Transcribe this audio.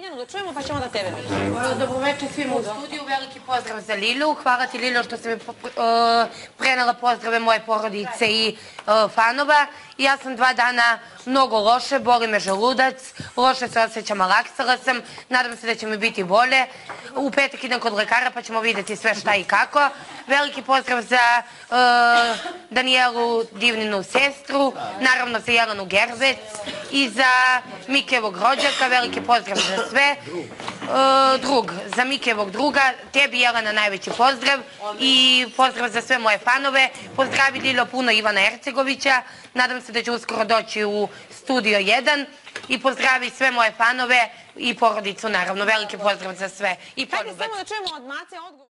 Miljanu da čujemo pa ćemo da tebe. Dobroveče svima u studiju, veliki pozdrav za Lilju. Hvala ti Liljo što si mi uh, prenela pozdrave moje porodice i uh, fanova. Ja sam dva dana mnogo loše, boli me želudac, loše se osjećam, alaksala sam, nadam se da će mi biti bolje. U petak idem kod lekara pa ćemo videti sve šta i kako. Veliki pozdrav za uh, Danijelu Divninu sestru, naravno za Jelenu Gerbec i za Mikevog rođaka, veliki pozdrav za sve. E, drug, za Mikevog druga, tebi Jelena najveći pozdrav i pozdrav za sve moje fanove. Pozdravi Lilo puno Ivana Ercegovića, nadam se da će uskoro doći u Studio 1 i pozdravi sve moje fanove i porodicu naravno, veliki pozdrav za sve. I Hajde poljubac. samo da čujemo od Mace odgovor.